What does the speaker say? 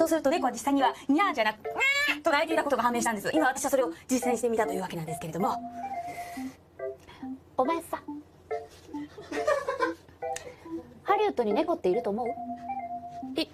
そうすると猫は実際にはにゃーじゃなくーと鳴いていたことが判明したんです。今私はそれを実践してみたというわけなんですけれども。お前さハリウッドに猫っていると思う？い